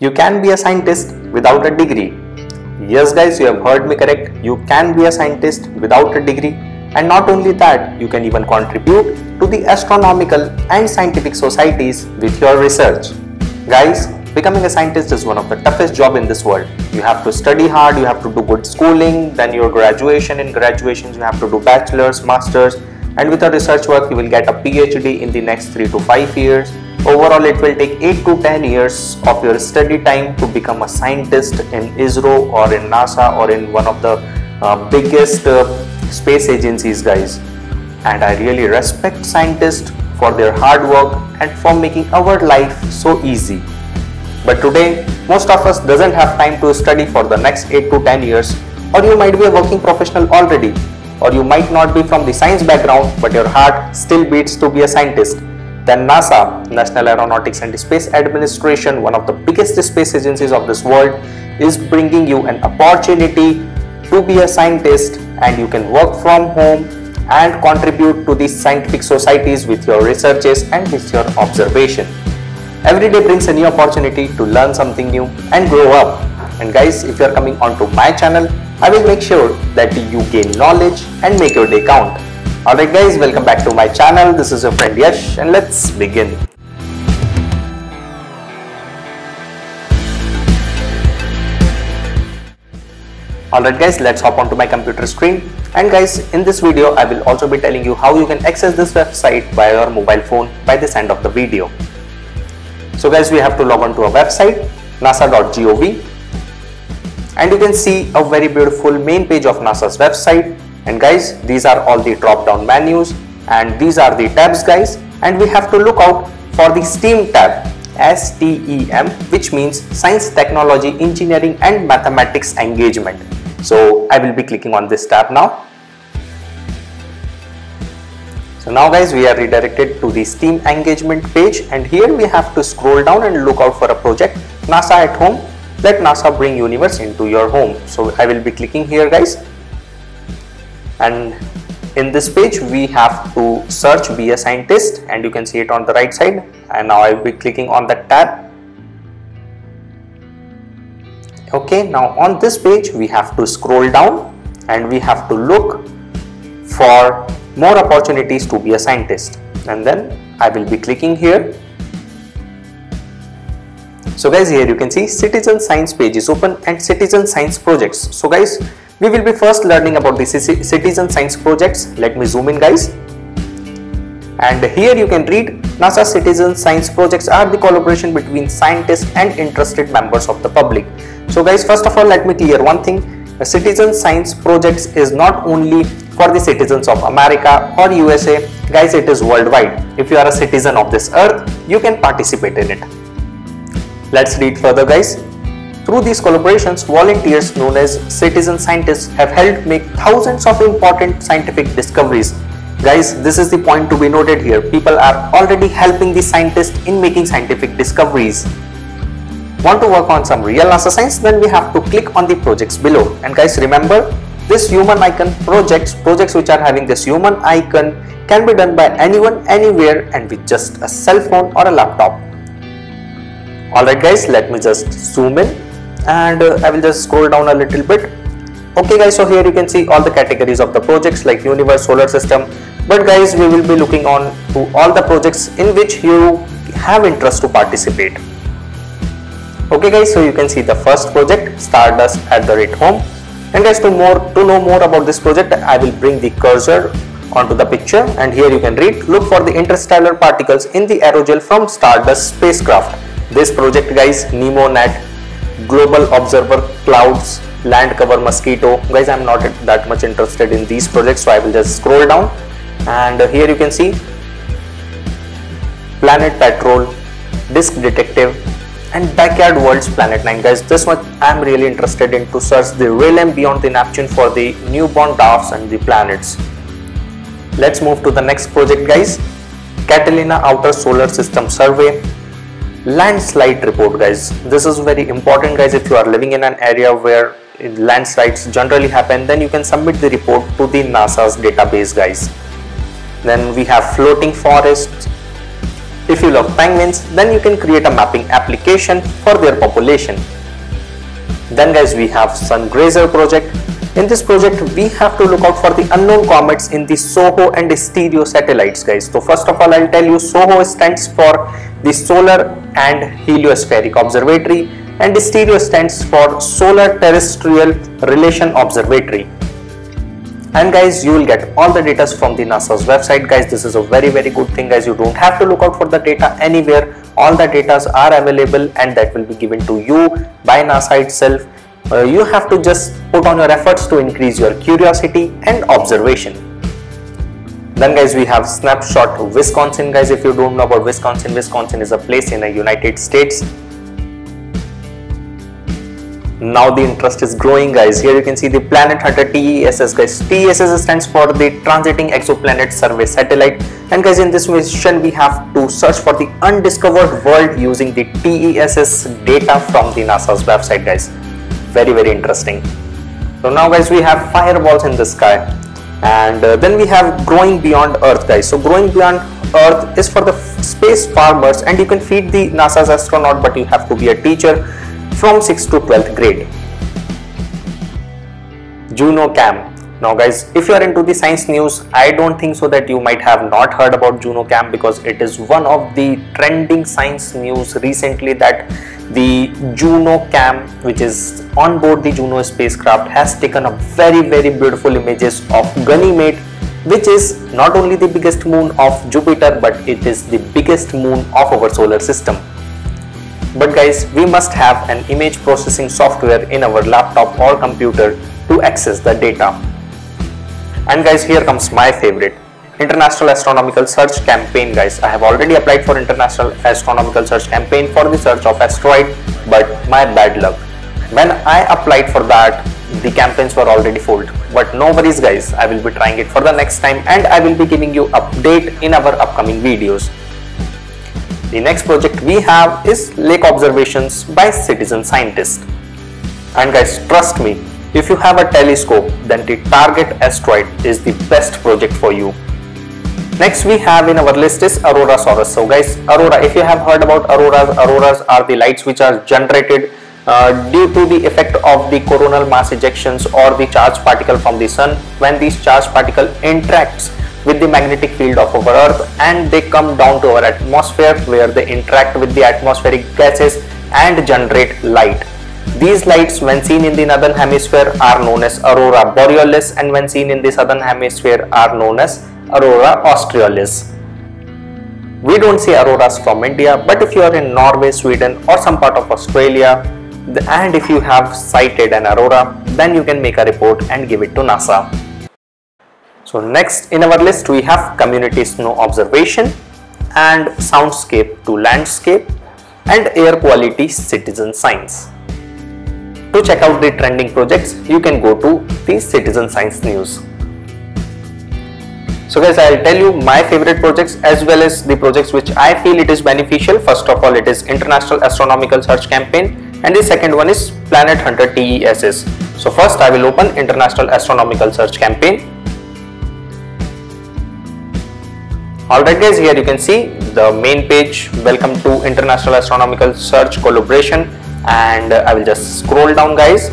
You can be a scientist without a degree. Yes, guys, you have heard me correct. You can be a scientist without a degree, and not only that, you can even contribute to the astronomical and scientific societies with your research. Guys, becoming a scientist is one of the toughest job in this world. You have to study hard, you have to do good schooling, then your graduation. In graduations, you have to do bachelor's, master's, and with a research work, you will get a PhD in the next three to five years Overall, it will take 8 to 10 years of your study time to become a scientist in ISRO or in NASA or in one of the uh, biggest uh, space agencies, guys. And I really respect scientists for their hard work and for making our life so easy. But today, most of us doesn't have time to study for the next 8 to 10 years or you might be a working professional already or you might not be from the science background but your heart still beats to be a scientist then NASA, National Aeronautics and Space Administration, one of the biggest space agencies of this world, is bringing you an opportunity to be a scientist and you can work from home and contribute to these scientific societies with your researches and with your observation. Every day brings a new opportunity to learn something new and grow up. And guys, if you are coming onto my channel, I will make sure that you gain knowledge and make your day count. Alright guys, welcome back to my channel. This is your friend Yash and let's begin. Alright guys, let's hop onto my computer screen. And guys, in this video, I will also be telling you how you can access this website via your mobile phone by this end of the video. So guys, we have to log on to a website, nasa.gov. And you can see a very beautiful main page of NASA's website. And guys these are all the drop down menus. And these are the tabs guys. And we have to look out for the STEAM tab STEM which means science technology engineering and mathematics engagement. So I will be clicking on this tab now. So now guys we are redirected to the STEAM engagement page. And here we have to scroll down and look out for a project NASA at home let NASA bring universe into your home. So I will be clicking here guys. And in this page we have to search be a scientist and you can see it on the right side. And now I will be clicking on that tab. Okay now on this page we have to scroll down and we have to look for more opportunities to be a scientist. And then I will be clicking here so guys here you can see citizen science page is open and citizen science projects so guys we will be first learning about the citizen science projects. Let me zoom in guys. And here you can read NASA citizen science projects are the collaboration between scientists and interested members of the public. So guys first of all let me clear one thing. A citizen science projects is not only for the citizens of America or USA. Guys it is worldwide. If you are a citizen of this earth you can participate in it. Let's read further guys. Through these collaborations, volunteers known as citizen scientists have helped make thousands of important scientific discoveries. Guys, this is the point to be noted here. People are already helping the scientists in making scientific discoveries. Want to work on some real NASA science? Then we have to click on the projects below. And guys, remember this human icon projects, projects which are having this human icon can be done by anyone, anywhere and with just a cell phone or a laptop. Alright guys, let me just zoom in and uh, I will just scroll down a little bit. Okay guys so here you can see all the categories of the projects like universe solar system. But guys we will be looking on to all the projects in which you have interest to participate. Okay guys so you can see the first project stardust at the rate home. And guys to more to know more about this project i will bring the cursor onto the picture. And here you can read look for the interstellar particles in the aerogel from stardust spacecraft this project guys NEMONET global observer clouds land cover mosquito. Guys i'm not that much interested in these projects so i will just scroll down. And here you can see planet patrol disk detective and backyard worlds planet 9 guys this much i'm really interested in to search the realm beyond the neptune for the new brown dwarfs and the planets. Let's move to the next project guys. Catalina outer solar system survey landslide report guys this is very important guys if you are living in an area where landslides generally happen then you can submit the report to the NASA's database guys then we have floating forests If you love penguins, then you can create a mapping application for their population. Then guys we have Sungrazer project. In this project we have to look out for the unknown comets in the SOHO and STEREO satellites guys. So first of all I'll tell you SOHO stands for the Solar and Heliospheric Observatory and STEREO stands for Solar Terrestrial Relation Observatory. And guys you will get all the data from the NASA's website. Guys this is a very very good thing guys. You don't have to look out for the data anywhere. All the data are available and that will be given to you by NASA itself uh, you have to just put on your efforts to increase your curiosity and observation. Then guys we have snapshot Wisconsin. Guys if you don't know about Wisconsin Wisconsin is a place in the United States. Now the interest is growing guys. Here you can see the planet hunter TESS guys. TESS stands for the transiting exoplanet survey satellite. And guys in this mission we have to search for the undiscovered world using the TESS data from the NASA's website guys very very interesting so now guys we have fireballs in the sky and uh, then we have growing beyond earth guys so growing beyond earth is for the space farmers and you can feed the NASA's astronaut but you have to be a teacher from 6th to 12th grade. Juno Cam. Now guys, if you are into the science news, I don't think so that you might have not heard about Juno Cam because it is one of the trending science news recently that the Juno Cam which is on board the Juno spacecraft has taken up very very beautiful images of Ganymede which is not only the biggest moon of Jupiter but it is the biggest moon of our solar system. But guys, we must have an image processing software in our laptop or computer to access the data. And guys, here comes my favorite. International Astronomical Search Campaign guys. I have already applied for International Astronomical Search Campaign for the search of asteroid but my bad luck. When I applied for that, the campaigns were already full. But no worries guys, I will be trying it for the next time and I will be giving you update in our upcoming videos. The next project we have is lake observations by citizen scientists. And guys, trust me, if you have a telescope, then the target asteroid is the best project for you. Next we have in our list is Aurorasaurus. So guys, Aurora, if you have heard about auroras, auroras are the lights which are generated uh, due to the effect of the coronal mass ejections or the charged particle from the sun when these charged particle interacts with the magnetic field of our earth and they come down to our atmosphere where they interact with the atmospheric gases and generate light. These lights when seen in the northern hemisphere are known as aurora borealis and when seen in the southern hemisphere are known as aurora australis. We don't see auroras from India but if you are in Norway, Sweden or some part of Australia and if you have sighted an aurora then you can make a report and give it to NASA. So next in our list we have community snow observation and soundscape to landscape and air quality citizen science. To check out the trending projects you can go to the citizen science news. So guys I'll tell you my favorite projects as well as the projects which I feel it is beneficial. First of all it is International Astronomical Search Campaign and the second one is Planet Hunter TESS. So first I will open International Astronomical Search Campaign Alright guys, here you can see the main page. Welcome to International Astronomical Search Collaboration and I will just scroll down guys.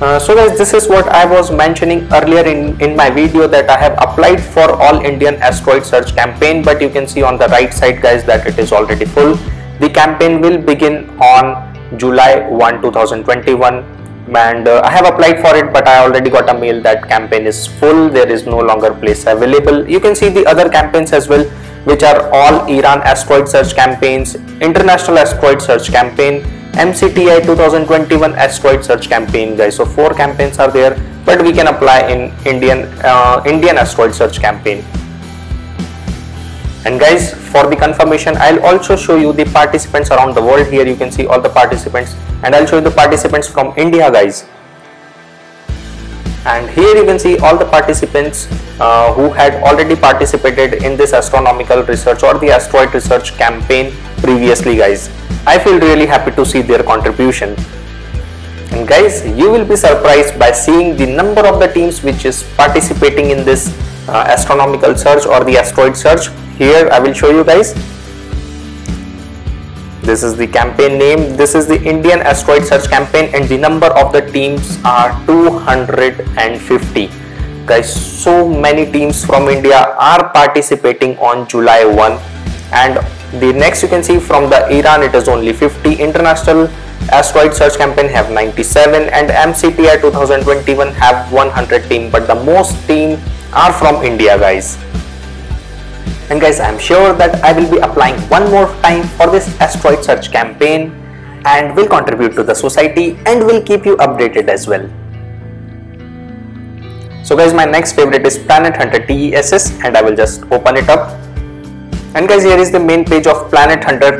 Uh, so guys, this is what I was mentioning earlier in, in my video that I have applied for All Indian Asteroid Search campaign. But you can see on the right side guys that it is already full. The campaign will begin on July 1, 2021 and uh, I have applied for it but I already got a mail that campaign is full. There is no longer place available. You can see the other campaigns as well which are all Iran asteroid search campaigns international asteroid search campaign MCTI 2021 asteroid search campaign guys. So four campaigns are there but we can apply in Indian uh, Indian asteroid search campaign. And guys for the confirmation I'll also show you the participants around the world. Here you can see all the participants. And I'll show you the participants from India guys and here you can see all the participants uh, who had already participated in this astronomical research or the asteroid research campaign previously guys. I feel really happy to see their contribution. And guys you will be surprised by seeing the number of the teams which is participating in this uh, astronomical search or the asteroid search. Here I will show you guys this is the campaign name. This is the Indian asteroid search campaign and the number of the teams are 250 guys so many teams from India are participating on July 1 and the next you can see from the Iran it is only 50 international asteroid search campaign have 97 and MCTI 2021 have 100 team. But the most team are from India guys and guys I'm sure that I will be applying one more time for this asteroid search campaign and will contribute to the society and will keep you updated as well. So guys my next favorite is Planet Hunter TESS and I will just open it up. And guys here is the main page of Planet Hunter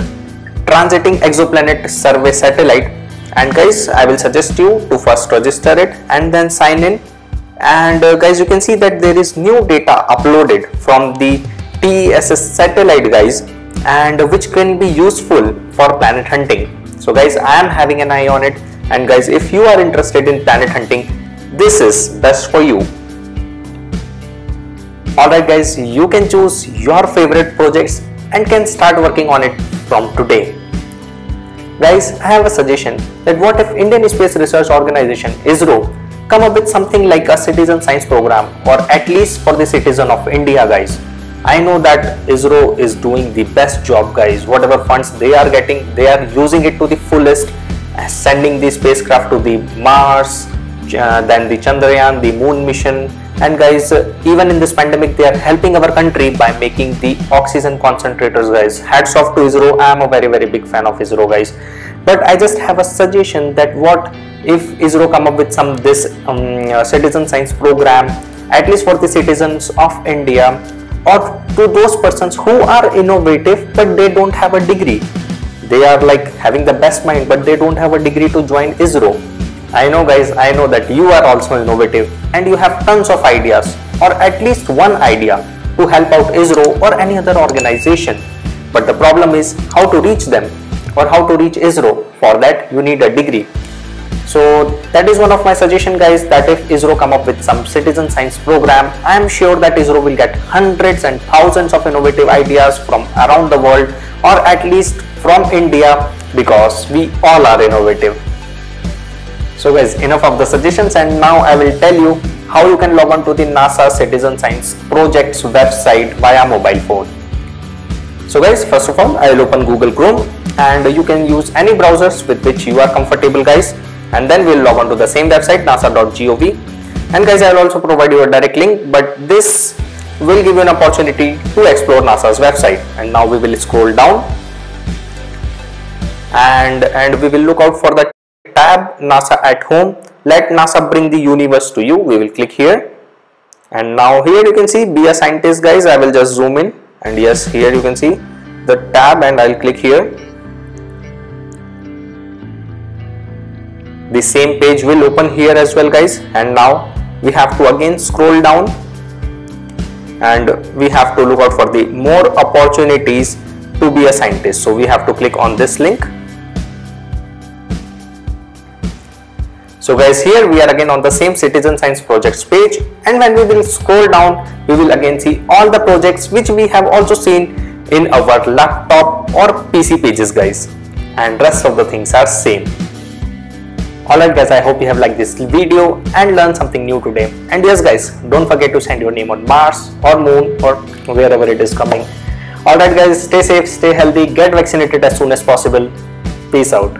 transiting exoplanet survey satellite. And guys I will suggest you to first register it and then sign in. And uh, guys you can see that there is new data uploaded from the TESS satellite guys and which can be useful for planet hunting. So guys I am having an eye on it and guys if you are interested in planet hunting this is best for you. Alright guys you can choose your favorite projects and can start working on it from today. Guys I have a suggestion that what if Indian Space Research Organization ISRO come up with something like a citizen science program or at least for the citizen of India guys I know that ISRO is doing the best job guys. Whatever funds they are getting, they are using it to the fullest, uh, sending the spacecraft to the Mars, uh, then the Chandrayaan, the moon mission. And guys uh, even in this pandemic they are helping our country by making the oxygen concentrators guys. Hats off to ISRO. I am a very very big fan of ISRO guys. But I just have a suggestion that what if ISRO come up with some this um, uh, citizen science program at least for the citizens of India or to those persons who are innovative but they don't have a degree. They are like having the best mind but they don't have a degree to join ISRO. I know guys I know that you are also innovative and you have tons of ideas or at least one idea to help out ISRO or any other organization. But the problem is how to reach them or how to reach ISRO. For that you need a degree. So that is one of my suggestion guys that if ISRO come up with some citizen science program, I am sure that ISRO will get hundreds and thousands of innovative ideas from around the world or at least from India because we all are innovative. So guys enough of the suggestions and now I will tell you how you can log on to the NASA Citizen Science Projects website via mobile phone. So guys first of all I will open Google Chrome and you can use any browsers with which you are comfortable guys and then we'll log on to the same website nasa.gov and guys I'll also provide you a direct link but this will give you an opportunity to explore NASA's website. And now we will scroll down. And and we will look out for the tab NASA at home. Let NASA bring the universe to you. We will click here. And now here you can see be a scientist guys. I will just zoom in. And yes here you can see the tab and I'll click here the same page will open here as well guys. And now we have to again scroll down. And we have to look out for the more opportunities to be a scientist. So we have to click on this link. So guys here we are again on the same citizen science projects page. And when we will scroll down we will again see all the projects which we have also seen in our laptop or pc pages guys. And rest of the things are same Alright guys, I hope you have liked this video and learned something new today. And yes guys, don't forget to send your name on Mars or Moon or wherever it is coming. Alright guys, stay safe, stay healthy, get vaccinated as soon as possible. Peace out.